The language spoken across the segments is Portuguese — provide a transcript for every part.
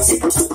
Thank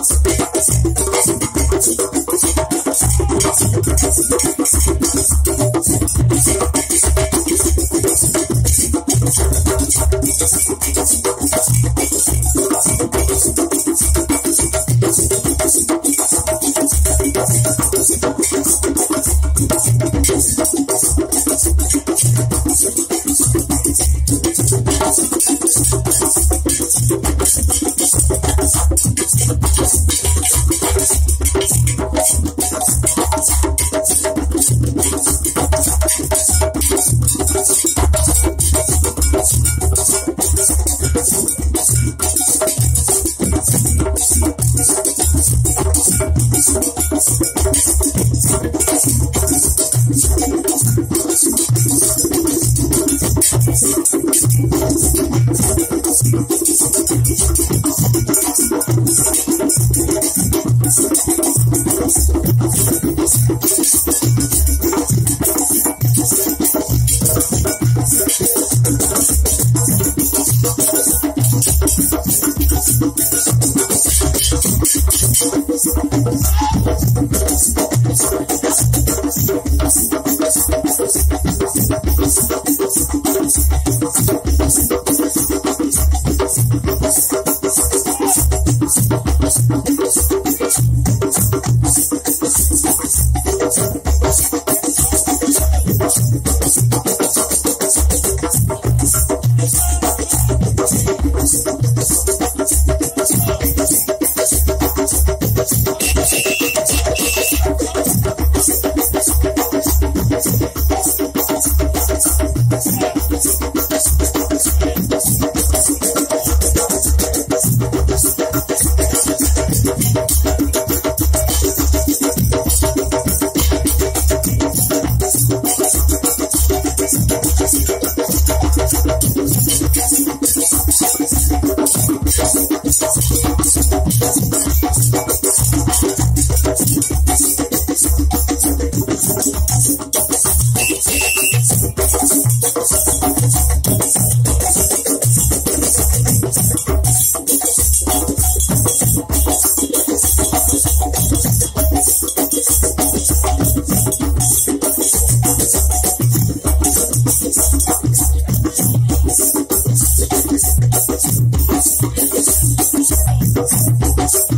Thank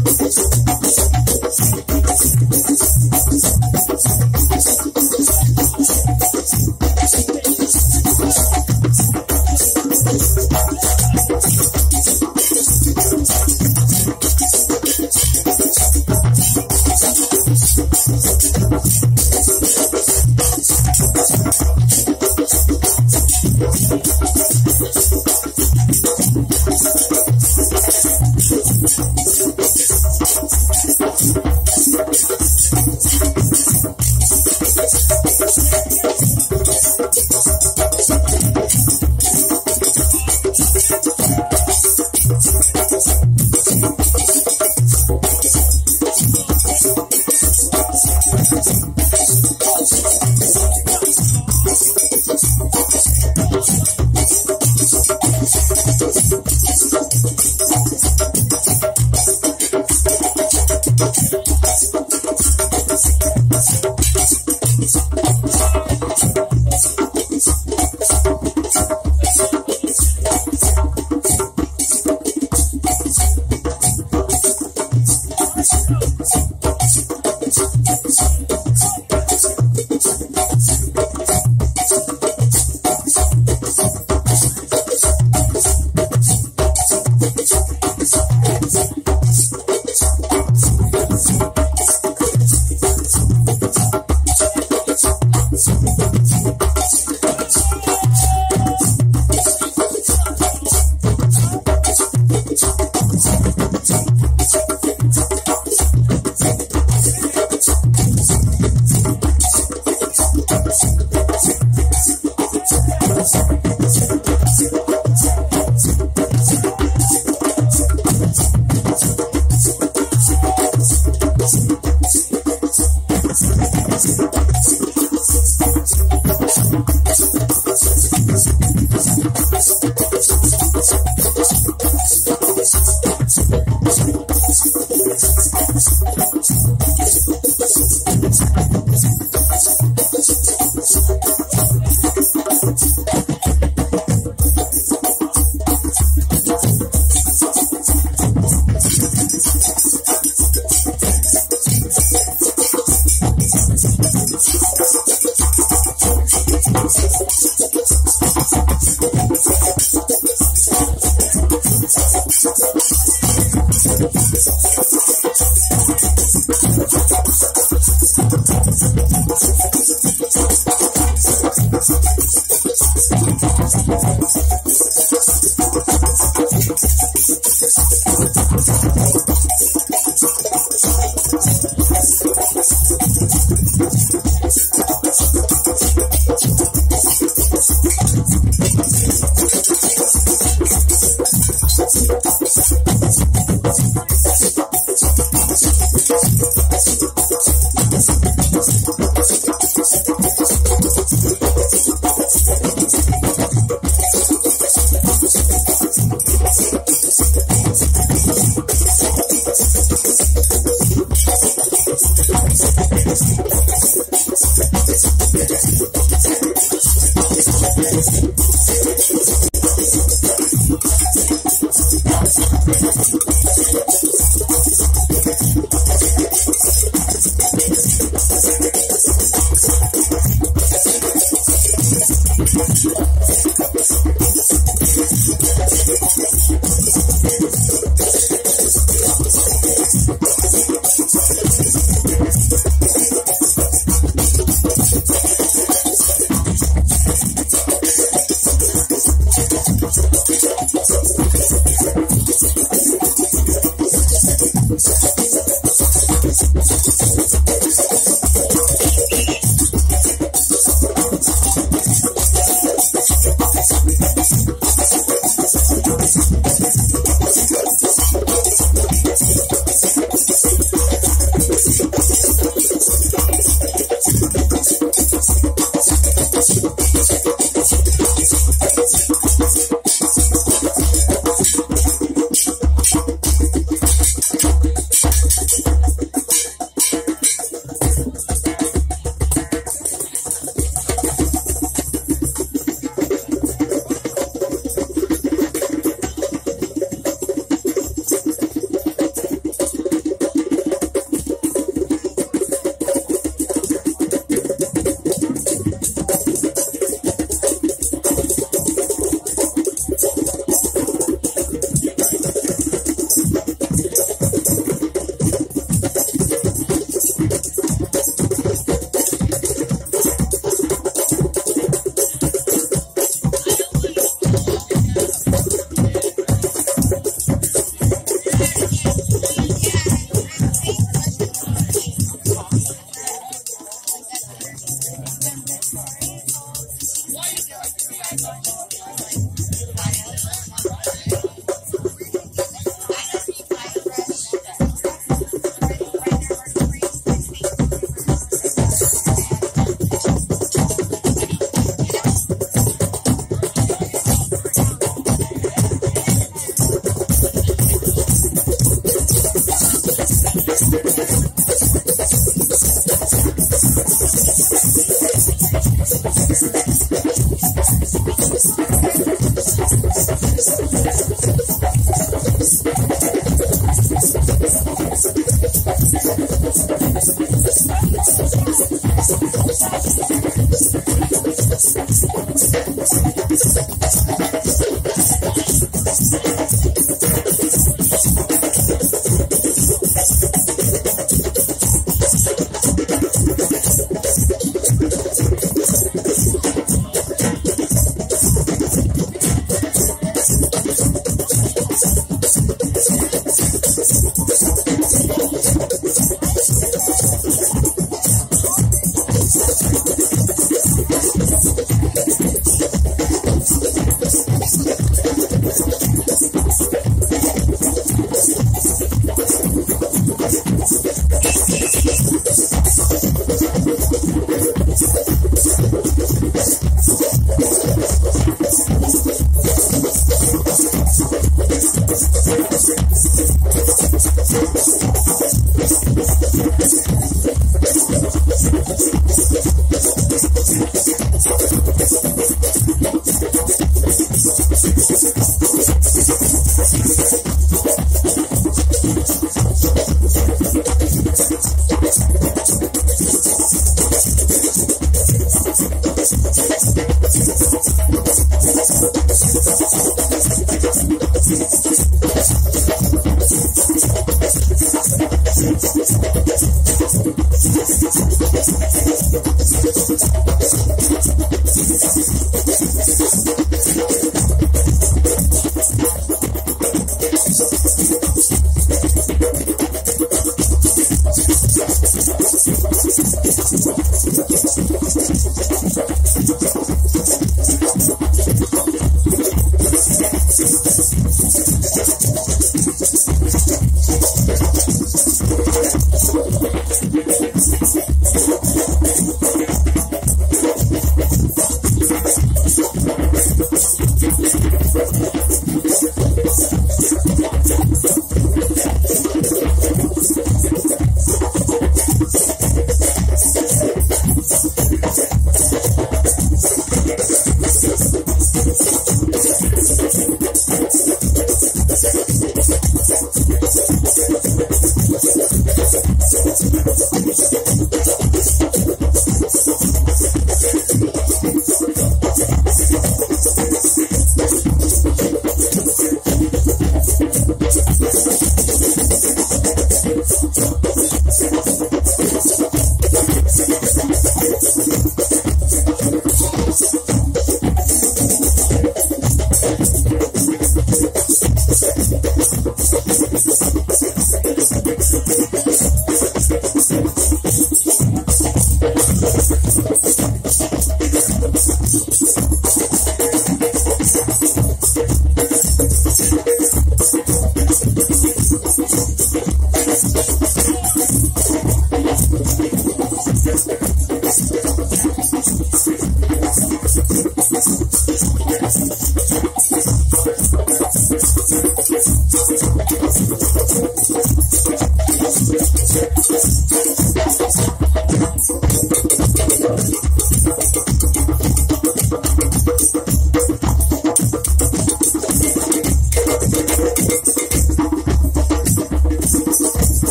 Thank